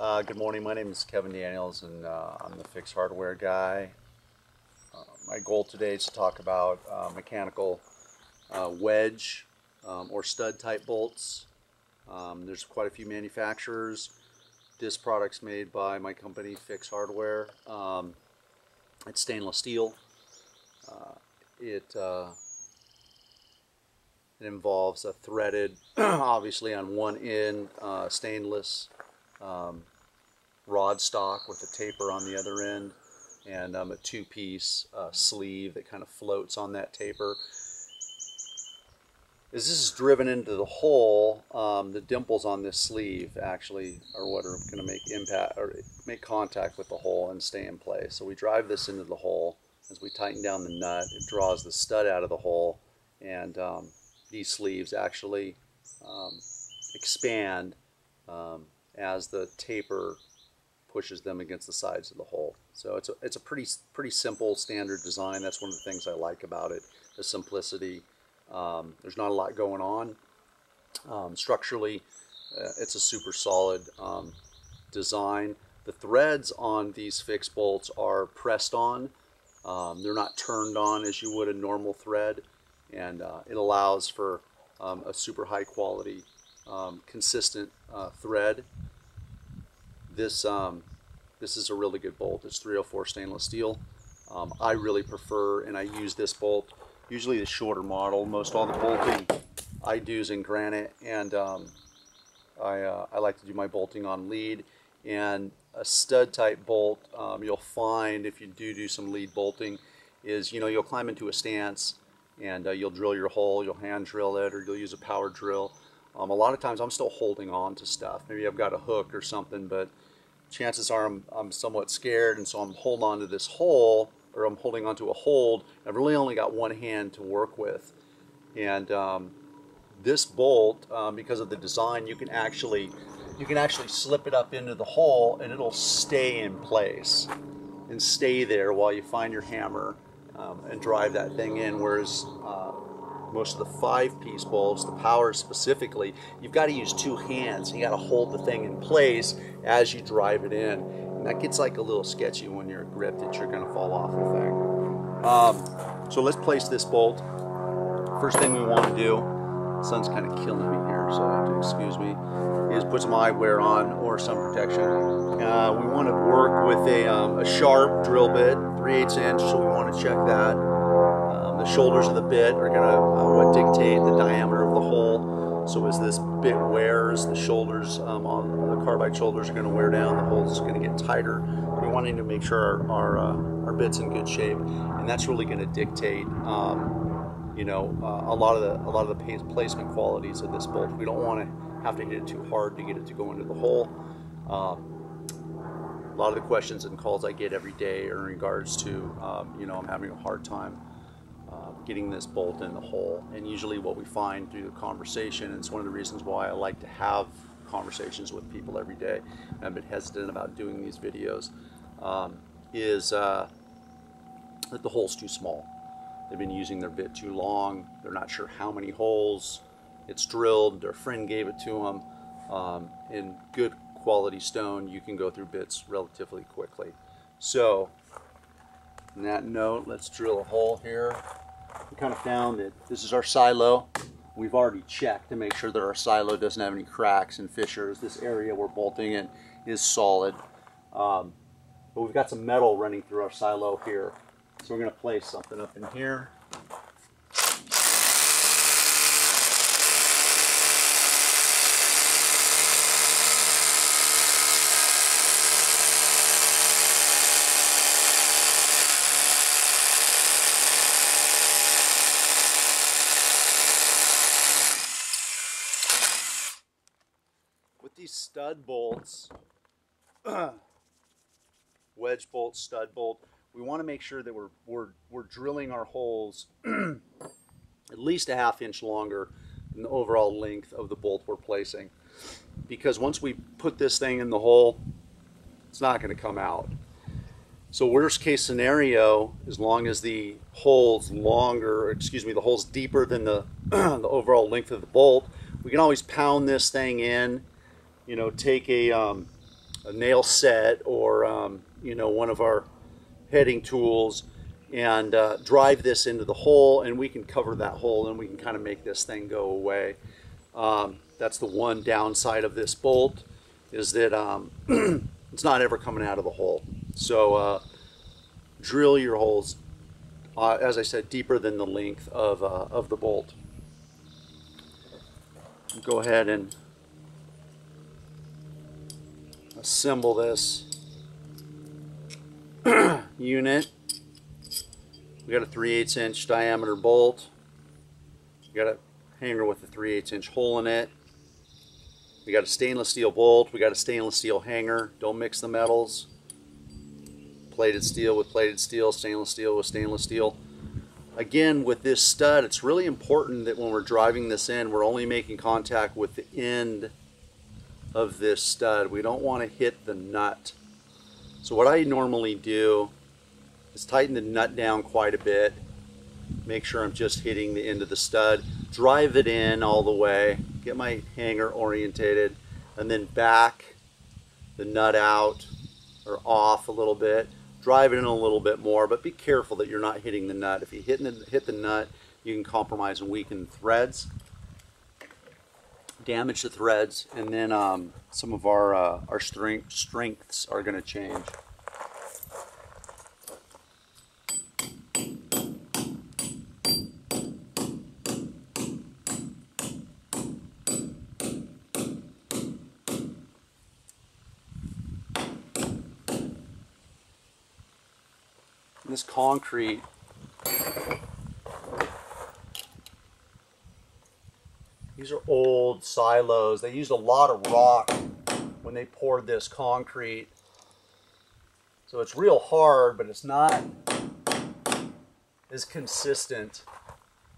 Uh, good morning. My name is Kevin Daniels, and uh, I'm the Fixe Hardware guy. Uh, my goal today is to talk about uh, mechanical uh, wedge um, or stud type bolts. Um, there's quite a few manufacturers. This product's made by my company, Fixe Hardware. Um, it's stainless steel. Uh, it it involves a threaded, obviously on one end, uh, stainless um, rod stock with a taper on the other end, and um, a two-piece uh, sleeve that kind of floats on that taper. As this is driven into the hole, um, the dimples on this sleeve actually are what are going to make impact or make contact with the hole and stay in place. So we drive this into the hole. As we tighten down the nut, it draws the stud out of the hole, and um, these sleeves actually um, expand um, as the taper pushes them against the sides of the hole. So it's a, it's a pretty pretty simple standard design. That's one of the things I like about it, the simplicity. Um, there's not a lot going on. Um, structurally, uh, it's a super solid um, design. The threads on these fixed bolts are pressed on. Um, they're not turned on as you would a normal thread and uh, it allows for um, a super high quality, um, consistent uh, thread. This um, this is a really good bolt. It's 304 stainless steel. Um, I really prefer, and I use this bolt, usually the shorter model. Most all the bolting I do is in granite, and um, I, uh, I like to do my bolting on lead. And a stud type bolt, um, you'll find if you do do some lead bolting, is you know you'll climb into a stance and uh, you'll drill your hole, you'll hand drill it, or you'll use a power drill. Um, a lot of times I'm still holding on to stuff. Maybe I've got a hook or something, but chances are I'm, I'm somewhat scared, and so I'm holding on to this hole, or I'm holding onto a hold. I've really only got one hand to work with. And um, this bolt, um, because of the design, you can actually you can actually slip it up into the hole, and it'll stay in place and stay there while you find your hammer um, and drive that thing in. Whereas uh, most of the five-piece bolts, the power specifically, you've got to use two hands. You got to hold the thing in place as you drive it in, and that gets like a little sketchy when you're gripped that you're going to fall off the thing. Um, so let's place this bolt. First thing we want to do, sun's kind of killing me here, so I have to excuse me, is put some eyewear on or sun protection. Uh, we want to work with a, um, a sharp drill bit 3 8 inch, so we want to check that. Um, the shoulders of the bit are going to uh, dictate the diameter of the hole. So as this bit wears, the shoulders um, on the carbide shoulders are going to wear down. The hole is going to get tighter. We're wanting to make sure our our, uh, our bit's in good shape, and that's really going to dictate. Um, you know, uh, a lot of the a lot of the placement qualities of this bolt. We don't want to have to hit it too hard to get it to go into the hole. Um, a lot of the questions and calls I get every day are in regards to, um, you know, I'm having a hard time getting this bolt in the hole. And usually what we find through the conversation, and it's one of the reasons why I like to have conversations with people every day, and I've been hesitant about doing these videos, um, is uh, that the hole's too small. They've been using their bit too long. They're not sure how many holes it's drilled. Their friend gave it to them um, in good quality stone, you can go through bits relatively quickly. So, on that note, let's drill a hole here. Kind of found that this is our silo. We've already checked to make sure that our silo doesn't have any cracks and fissures. This area we're bolting in is solid. Um, but we've got some metal running through our silo here. So we're going to place something up in here. these stud bolts, wedge bolt, stud bolt, we want to make sure that we're, we're, we're drilling our holes at least a half inch longer than the overall length of the bolt we're placing. Because once we put this thing in the hole, it's not going to come out. So worst case scenario, as long as the hole's longer, excuse me, the hole's deeper than the, the overall length of the bolt, we can always pound this thing in you know, take a, um, a nail set or um, you know one of our heading tools and uh, drive this into the hole and we can cover that hole and we can kind of make this thing go away. Um, that's the one downside of this bolt is that um, it's not ever coming out of the hole. So uh, drill your holes, uh, as I said, deeper than the length of, uh, of the bolt. Go ahead and assemble this unit. We got a 3 8 inch diameter bolt. We got a hanger with a 3 8 inch hole in it. We got a stainless steel bolt. We got a stainless steel hanger. Don't mix the metals. Plated steel with plated steel, stainless steel with stainless steel. Again, with this stud, it's really important that when we're driving this in, we're only making contact with the end of this stud. We don't want to hit the nut. So what I normally do is tighten the nut down quite a bit. Make sure I'm just hitting the end of the stud. Drive it in all the way. Get my hanger orientated and then back the nut out or off a little bit. Drive it in a little bit more, but be careful that you're not hitting the nut. If you hit the, hit the nut, you can compromise and weaken threads damage the threads, and then um, some of our uh, our strength strengths are going to change. This concrete These are old silos. They used a lot of rock when they poured this concrete. So it's real hard, but it's not as consistent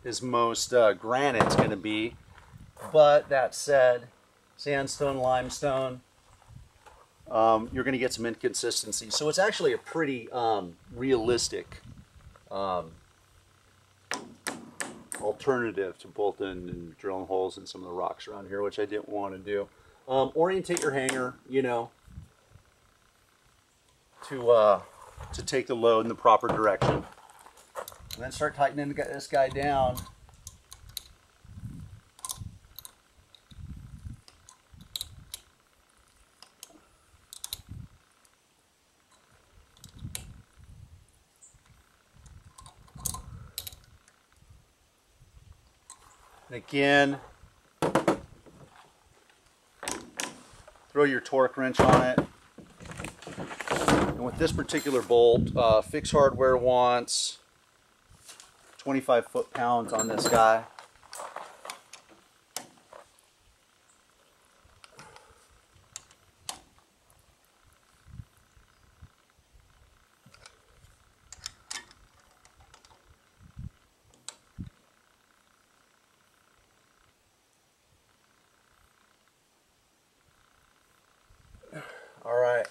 as most uh, granite's going to be. But that said, sandstone, limestone, um, you're going to get some inconsistency. So it's actually a pretty um, realistic um, alternative to bolting and drilling holes in some of the rocks around here, which I didn't want to do. Um, orientate your hanger, you know, to uh, to take the load in the proper direction, and then start tightening this guy down. Again, throw your torque wrench on it. And with this particular bolt, uh, Fixe Hardware wants 25 foot-pounds on this guy. All right.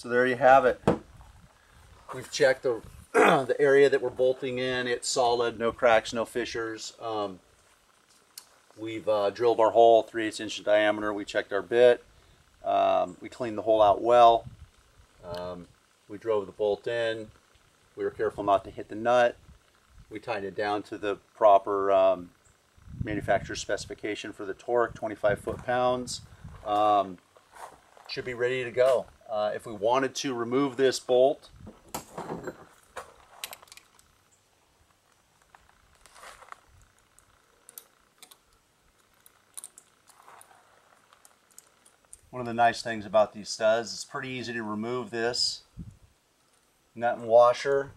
So there you have it. We've checked the, the area that we're bolting in. It's solid, no cracks, no fissures. Um, we've uh, drilled our hole 3 8 inch diameter. We checked our bit. Um, we cleaned the hole out well. Um, we drove the bolt in. We were careful not to hit the nut. We tightened it down to the proper um, manufacturer specification for the torque, 25 foot-pounds um, should be ready to go. Uh, if we wanted to remove this bolt, one of the nice things about these studs, it's pretty easy to remove this nut and washer.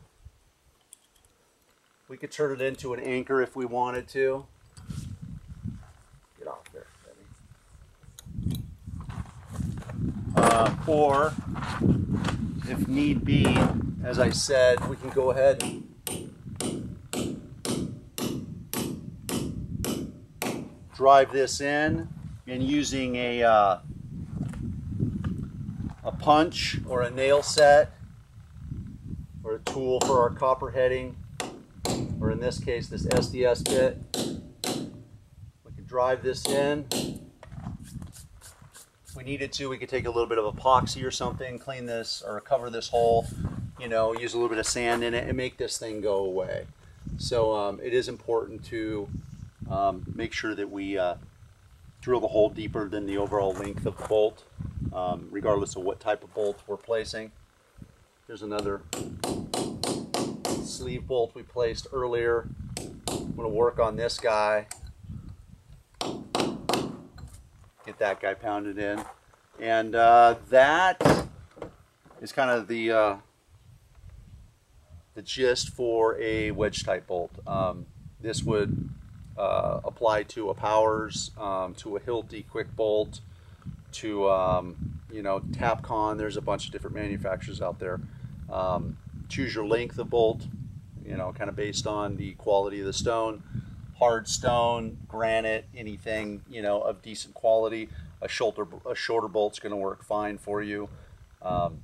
We could turn it into an anchor if we wanted to. Uh, or, if need be, as I said, we can go ahead and drive this in and using a, uh, a punch or a nail set or a tool for our copper heading or in this case this SDS bit. We can drive this in We needed to, we could take a little bit of epoxy or something, clean this or cover this hole, you know, use a little bit of sand in it and make this thing go away. So um, it is important to um, make sure that we uh, drill the hole deeper than the overall length of the bolt, um, regardless of what type of bolt we're placing. There's another sleeve bolt we placed earlier. I'm to work on this guy. Get that guy pounded in. And uh, that is kind of the uh, the gist for a wedge type bolt. Um, this would uh, apply to a Powers, um, to a Hilti quick bolt, to um, you know Tapcon. There's a bunch of different manufacturers out there. Um, choose your length of bolt, you know, kind of based on the quality of the stone. Hard stone, granite, anything you know of decent quality. A shorter a shorter bolt's going to work fine for you. Um,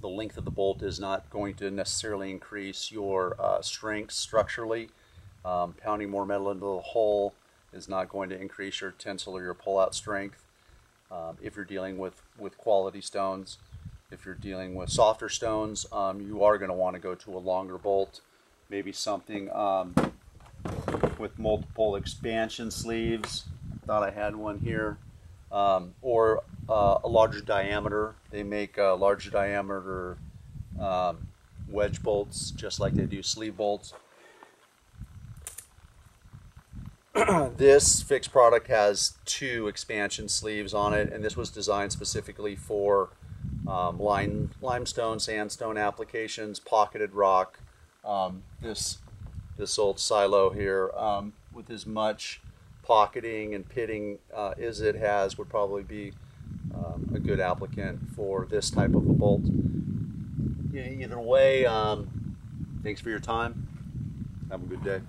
the length of the bolt is not going to necessarily increase your uh, strength structurally. Um, pounding more metal into the hole is not going to increase your tensile or your pull-out strength. Um, if you're dealing with, with quality stones, if you're dealing with softer stones, um, you are going to want to go to a longer bolt, maybe something um, with multiple expansion sleeves. Thought I had one here. Um, or uh, a larger diameter. They make a larger diameter um, wedge bolts just like they do sleeve bolts. this fixed product has two expansion sleeves on it, and this was designed specifically for um, lime, limestone, sandstone applications, pocketed rock. Um, this this old silo here, um, with as much pocketing and pitting uh, as it has, would probably be um, a good applicant for this type of a bolt. Either way, um, thanks for your time. Have a good day.